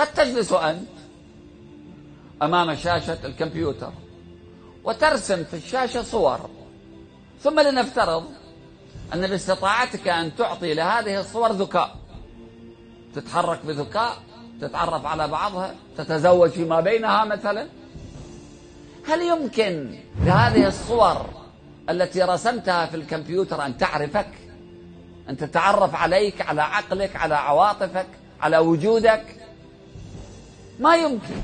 قد تجلس أنت أمام شاشة الكمبيوتر وترسم في الشاشة صور. ثم لنفترض أن باستطاعتك أن تعطي لهذه الصور ذكاء. تتحرك بذكاء تتعرف على بعضها تتزوج فيما بينها مثلا. هل يمكن لهذه الصور التي رسمتها في الكمبيوتر أن تعرفك؟ أن تتعرف عليك على عقلك على عواطفك على وجودك؟ ما يمكن.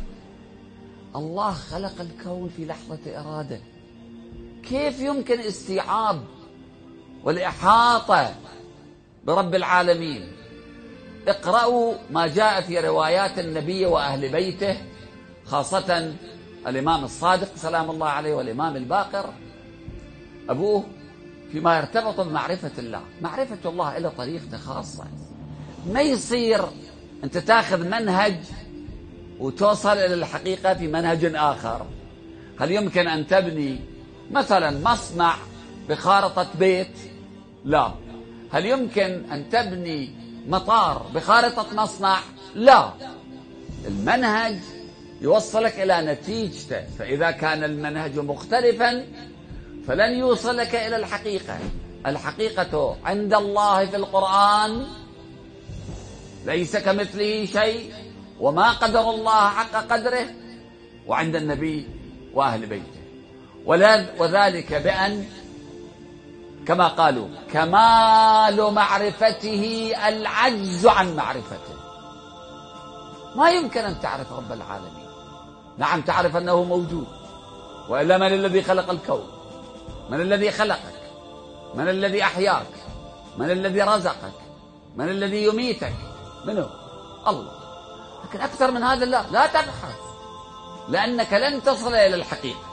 الله خلق الكون في لحظة إرادة. كيف يمكن استيعاب والإحاطة برب العالمين؟ اقرأوا ما جاء في روايات النبي وأهل بيته خاصة الإمام الصادق سلام الله عليه والإمام الباقر. أبوه فيما يرتبط بمعرفة الله. معرفة الله له طريقة خاصة. ما يصير أنت تاخذ منهج وتوصل إلى الحقيقة في منهج آخر. هل يمكن أن تبني مثلا مصنع بخارطة بيت؟ لا. هل يمكن أن تبني مطار بخارطة مصنع؟ لا. المنهج يوصلك إلى نتيجته فإذا كان المنهج مختلفا فلن يوصلك إلى الحقيقة. الحقيقة عند الله في القرآن ليس كمثله شيء. وما قدر الله حق قدره وعند النبي وأهل بيته. وذلك بأن كما قالوا كمال معرفته العجز عن معرفته. ما يمكن أن تعرف رب العالمين. نعم تعرف أنه موجود. وإلا من الذي خلق الكون؟ من الذي خلقك؟ من الذي أحياك؟ من الذي رزقك؟ من الذي يميتك؟ منه؟ الله. لكن أكثر من هذا لا لا تبحث لأنك لن تصل إلى الحقيقة.